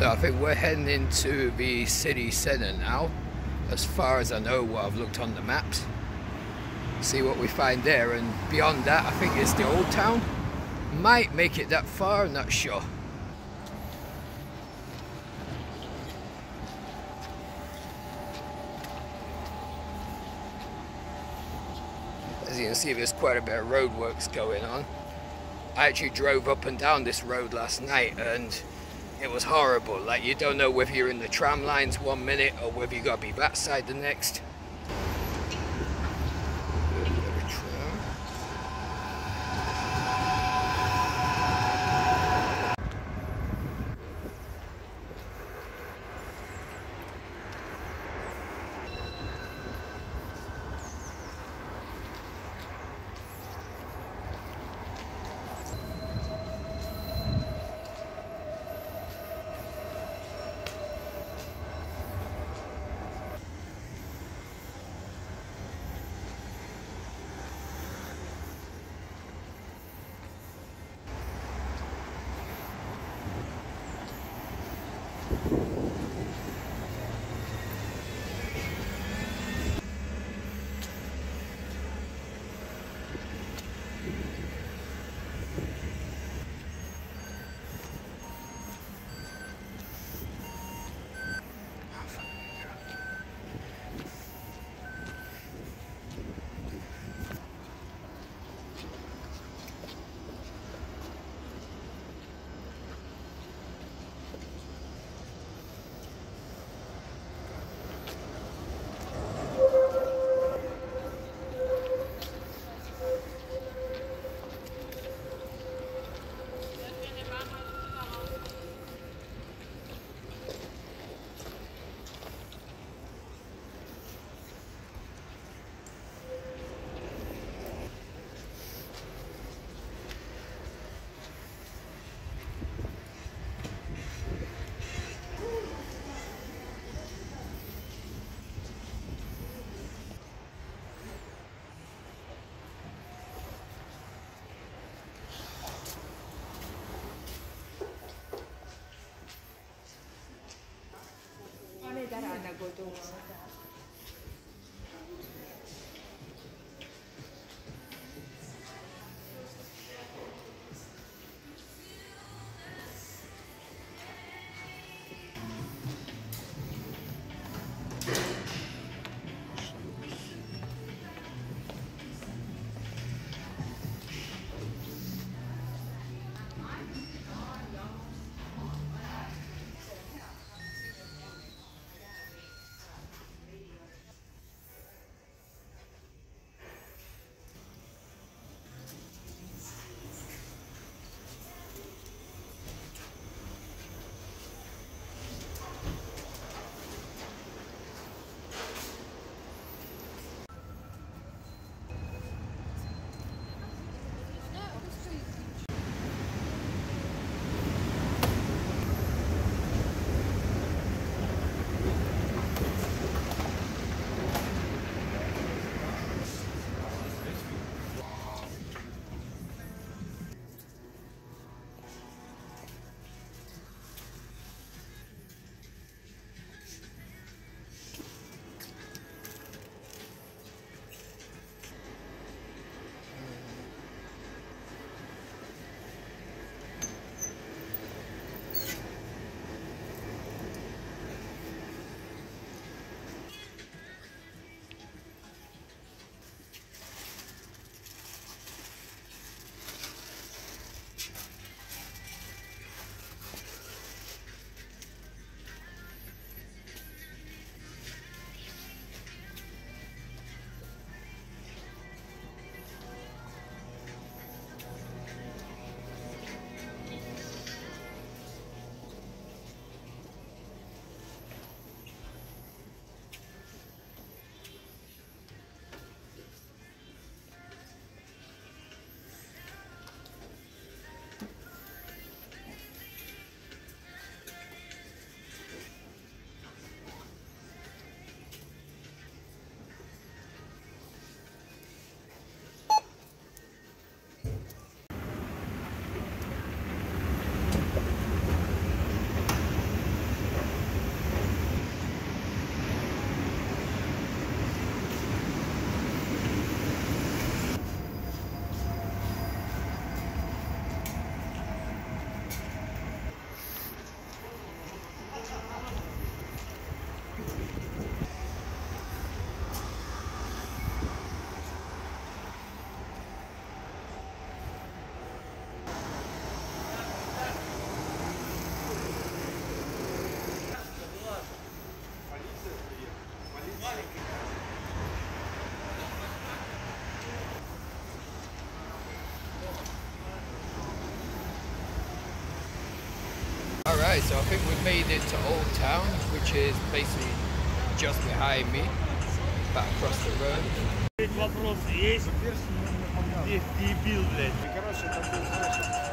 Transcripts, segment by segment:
So I think we're heading into the city centre now, as far as I know what I've looked on the maps. See what we find there, and beyond that I think it's the old town. Might make it that far, I'm not sure. As you can see there's quite a bit of roadworks going on. I actually drove up and down this road last night and it was horrible. Like you don't know whether you're in the tram lines one minute or whether you gotta be backside the next. 啊，那过度了。Right, so I think we've made it to Old Town, which is basically just behind me, back across the road. Вопрос есть? Дебил, блядь. Короче, там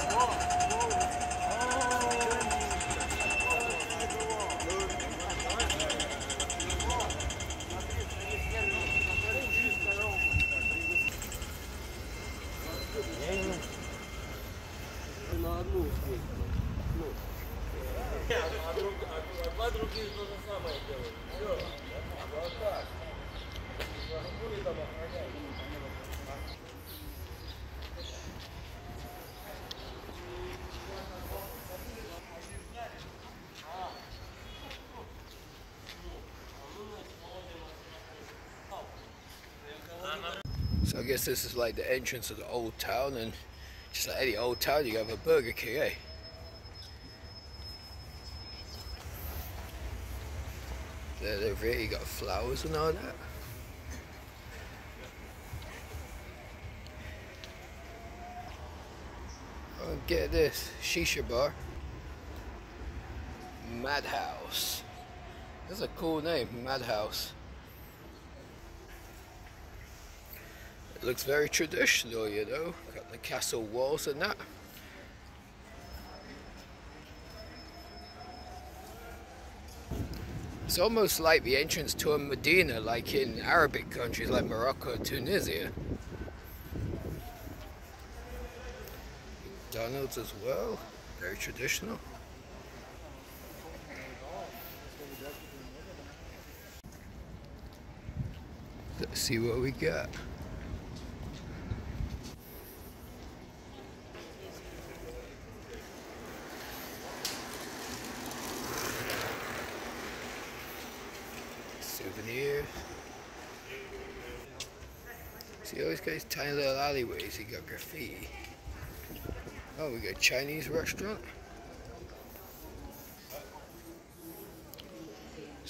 Guess this is like the entrance of the old town, and just like any old town, you have a Burger King, eh? There, here, you got flowers and all that. Oh, get this shisha bar, Madhouse. That's a cool name, Madhouse. It looks very traditional, you know. Got the castle walls and that. It's almost like the entrance to a Medina, like in Arabic countries like Morocco or Tunisia. McDonald's as well, very traditional. Let's see what we got. Souvenir. See all these guys tiny little alleyways, you got graffiti. Oh, we got Chinese restaurant.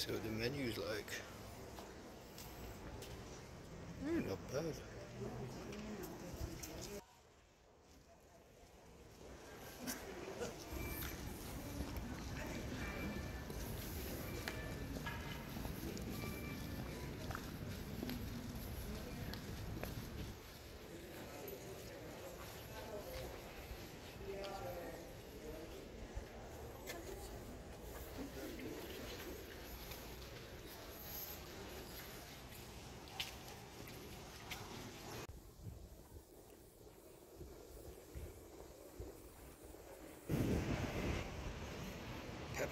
What the menu's like. Eh, not bad.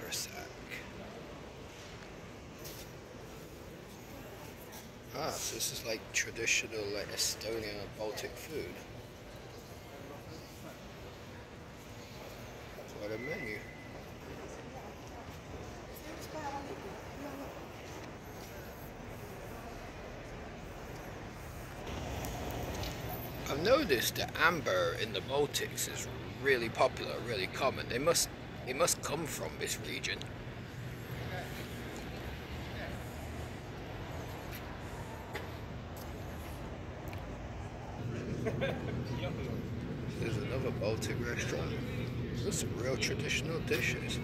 Peppersack. Ah, so this is like traditional like Estonian or Baltic food. What a menu. I've noticed that amber in the Baltics is really popular, really common. They must it must come from this region. There's another Baltic restaurant. There's some real traditional dishes.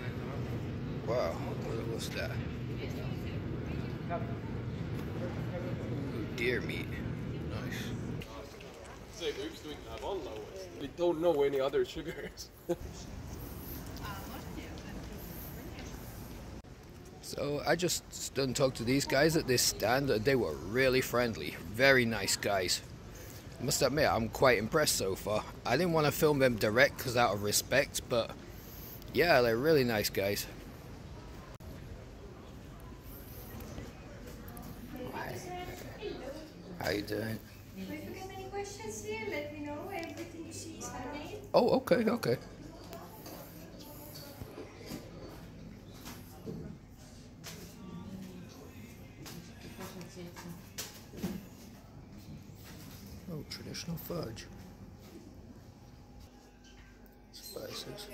Wow, what was that? Deer meat. Nice. We don't know any other sugars. So I just stood and talked to these guys at this stand. and They were really friendly, very nice guys. I must admit, I'm quite impressed so far. I didn't want to film them direct because out of respect, but yeah, they're really nice guys. How you doing? If you have any questions here, let me know. Everything you see is. Oh, okay, okay. Traditional fudge. Spices.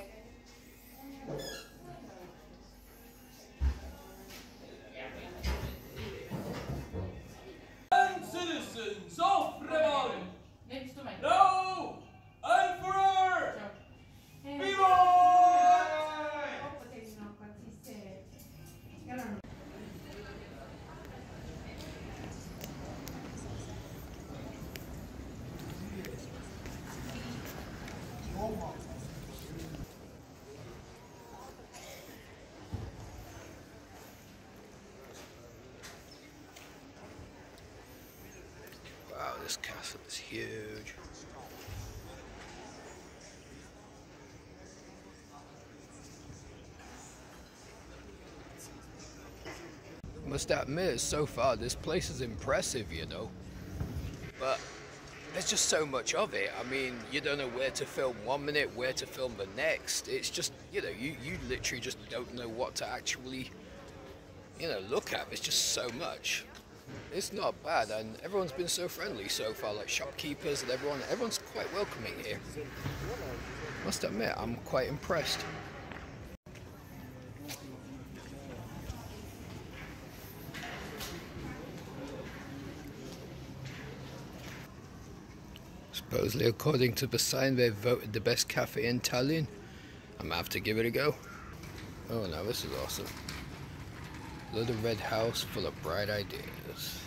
This castle is huge. Must admit, so far this place is impressive, you know. But there's just so much of it. I mean, you don't know where to film one minute, where to film the next. It's just, you know, you, you literally just don't know what to actually, you know, look at. There's just so much. It's not bad, and everyone's been so friendly so far, like shopkeepers and everyone. Everyone's quite welcoming here. Must admit, I'm quite impressed. Supposedly, according to the sign, they voted the best cafe in Tallinn. I'm gonna have to give it a go. Oh, now this is awesome. Little red house full of bright ideas.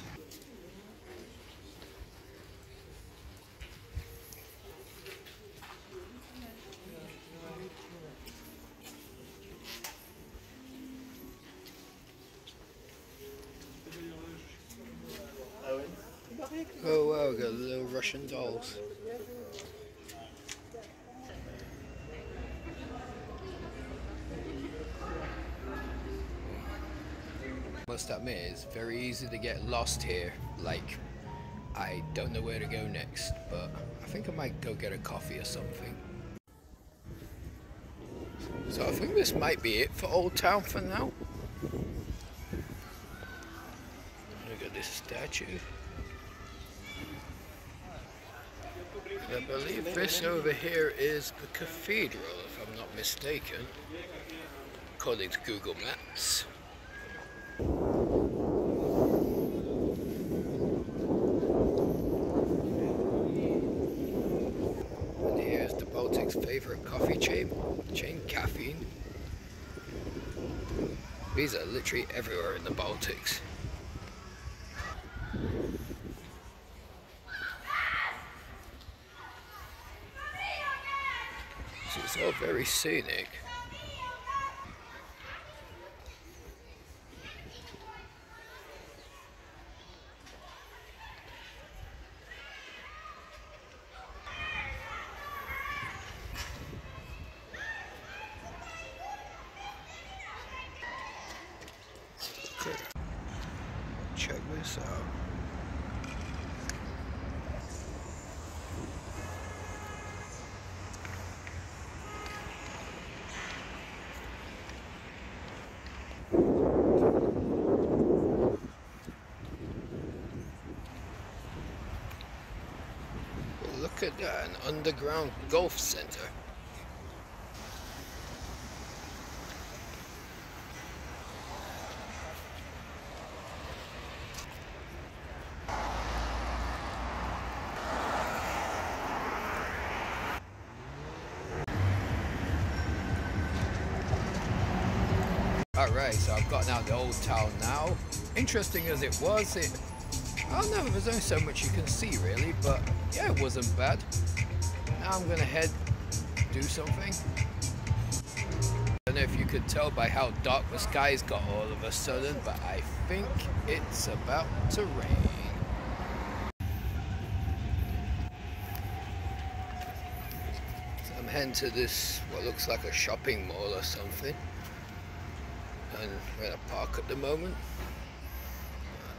Wow, got little Russian dolls. Must admit, it's very easy to get lost here. Like, I don't know where to go next, but I think I might go get a coffee or something. So I think this might be it for Old Town for now. Look at this statue. I believe this over here is the cathedral, if I'm not mistaken, according to Google Maps. And here's the Baltic's favorite coffee chain, chain Caffeine. These are literally everywhere in the Baltics. It's all very scenic. Check this out. An underground golf center. Alright, so I've got now the old town now. Interesting as it was, it I don't know, there's only so much you can see really, but yeah, it wasn't bad. Now I'm gonna head do something. I don't know if you could tell by how dark the skies got all of a sudden, but I think it's about to rain. So I'm heading to this, what looks like a shopping mall or something. And we're in a park at the moment.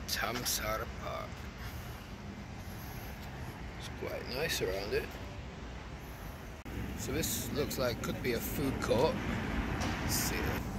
Tammsaare Park. Quite nice around it. So this looks like could be a food court. Let's see.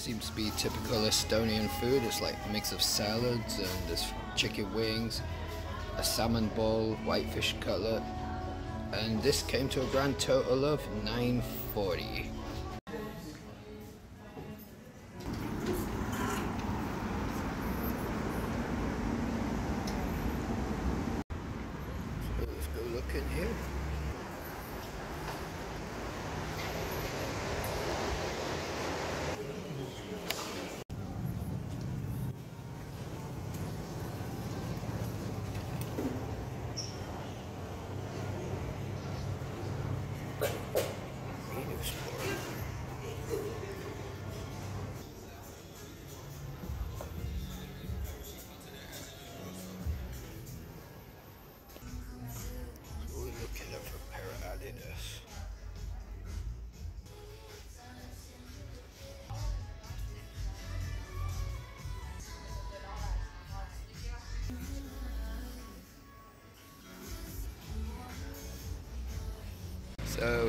Seems to be typical Estonian food. It's like a mix of salads and there's chicken wings, a salmon bowl, whitefish cutlet, and this came to a grand total of 940.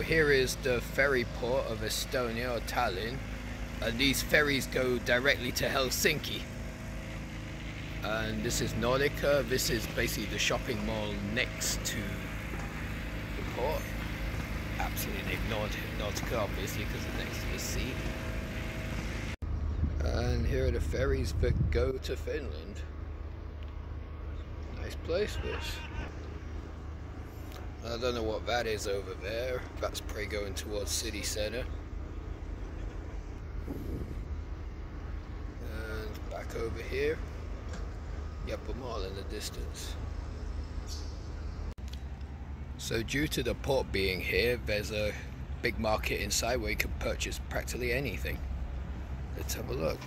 So here is the ferry port of Estonia or Tallinn, and these ferries go directly to Helsinki. And this is Nordica. This is basically the shopping mall next to the port. Absolutely ignored Nautica, obviously, because it's next to the sea. And here are the ferries that go to Finland. Nice place, this. I don't know what that is over there. That's probably going towards city centre. And back over here. Yep, a mall in the distance. So due to the port being here, there's a big market inside where you can purchase practically anything. Let's have a look.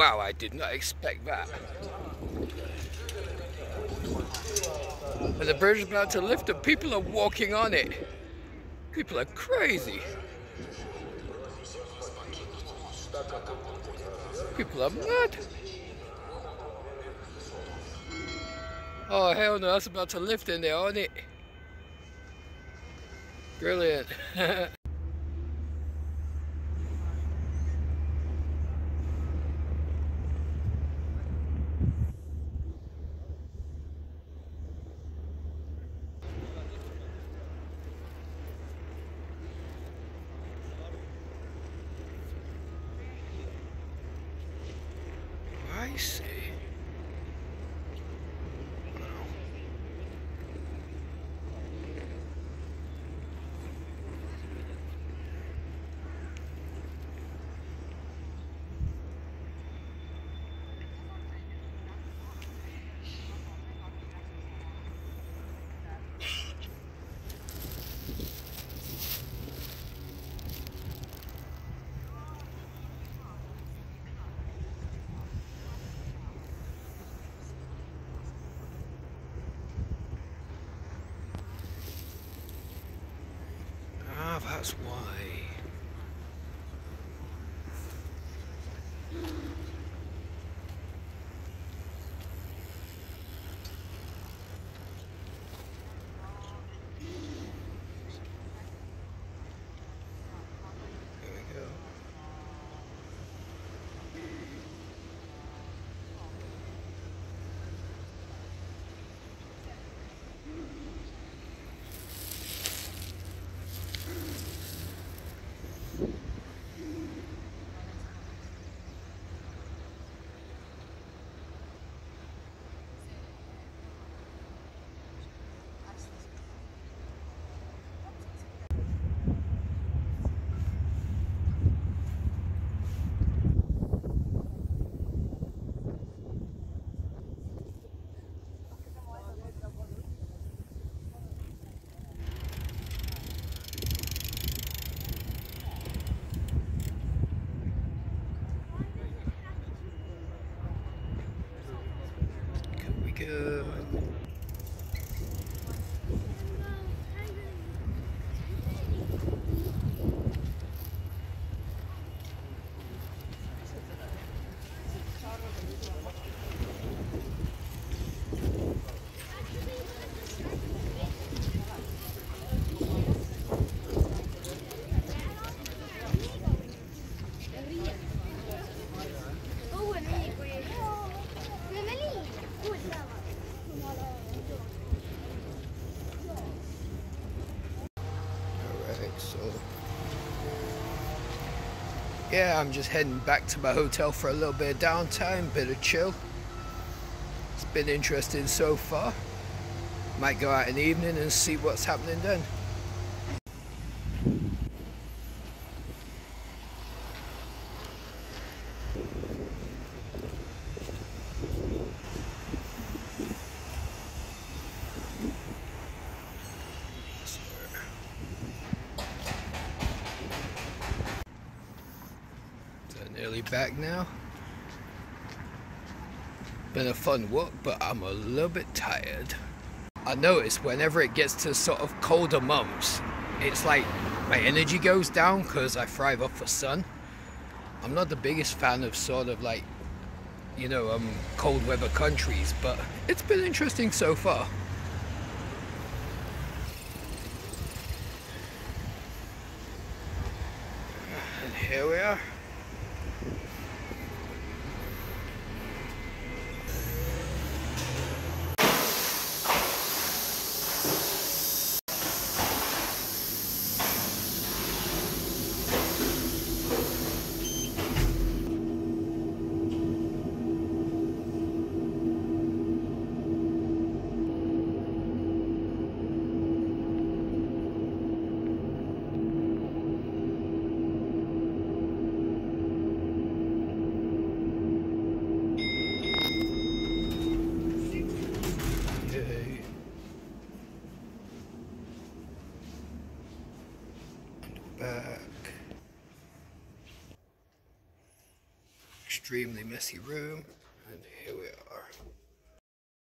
Wow, I did not expect that. But the bridge is about to lift and people are walking on it. People are crazy. People are mad. Oh hell no, that's about to lift and they're on it. Brilliant. I see. That's why. There we go. Can we go? Alright, so. Yeah, I'm just heading back to my hotel for a little bit of downtime, bit of chill. It's been interesting so far. Might go out in the evening and see what's happening then. Back now. Been a fun walk, but I'm a little bit tired. I notice whenever it gets to sort of colder months, it's like my energy goes down because I thrive off the sun. I'm not the biggest fan of sort of like, you know, um, cold weather countries, but it's been interesting so far. And here we are. Yay. And back. Extremely messy room.